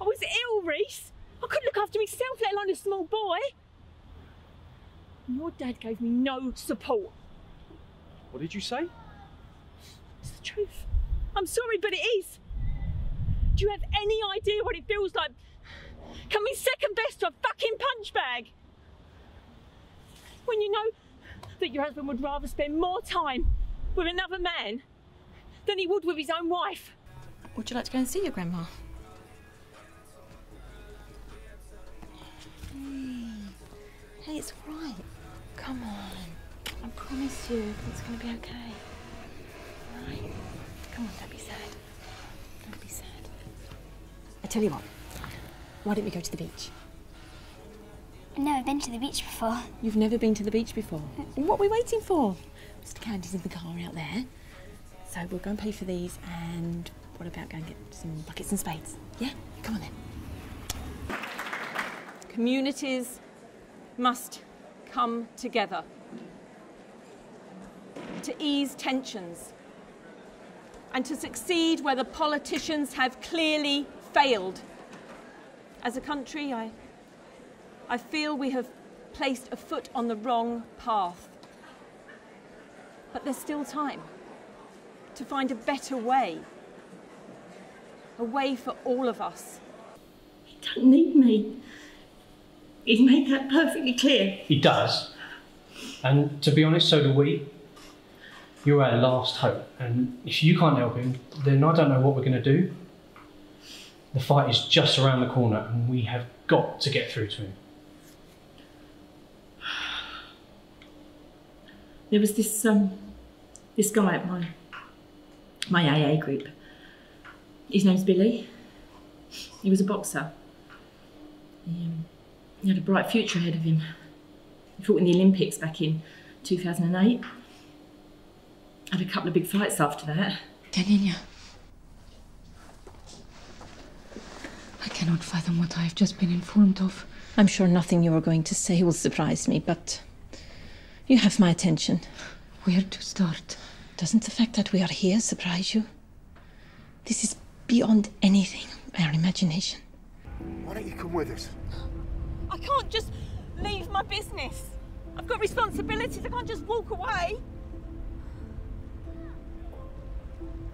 I was ill, Reese. I couldn't look after myself, let alone a small boy. And your dad gave me no support. What did you say? It's the truth. I'm sorry, but it is. Do you have any idea what it feels like coming second best to a fucking punch bag? When you know that your husband would rather spend more time with another man than he would with his own wife. Would you like to go and see your grandma? Hey, it's all right. Come on. I promise you it's going to be okay. Right? Come on, don't be sad. Don't be sad. I tell you what, why don't we go to the beach? I've never been to the beach before. You've never been to the beach before. What are we waiting for? Mr. Candy's in the car out there. So we'll go and pay for these and what about going and get some buckets and spades? Yeah? Come on then. Communities must come together to ease tensions and to succeed where the politicians have clearly failed. As a country, I, I feel we have placed a foot on the wrong path. But there's still time to find a better way, a way for all of us. He doesn't need me. He's made that perfectly clear. He does. And to be honest, so do we. You're our last hope. And if you can't help him, then I don't know what we're going to do. The fight is just around the corner, and we have got to get through to him. There was this um, this guy at my my AA group. His name's Billy. He was a boxer. He, um, he had a bright future ahead of him. He fought in the Olympics back in 2008. Had a couple of big fights after that. Daniela. I cannot fathom what I have just been informed of. I'm sure nothing you are going to say will surprise me, but you have my attention. Where to start? Doesn't the fact that we are here surprise you? This is beyond anything our imagination. Why don't you come with us? I can't just leave my business. I've got responsibilities. I can't just walk away.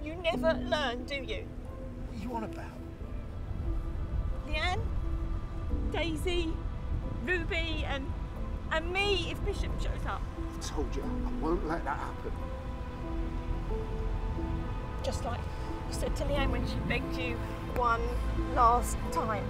You never learn, do you? What are you on about? Leanne, Daisy, Ruby, and and me if Bishop shows up. I told you, I won't let that happen. Just like you said to Leanne when she begged you one last time.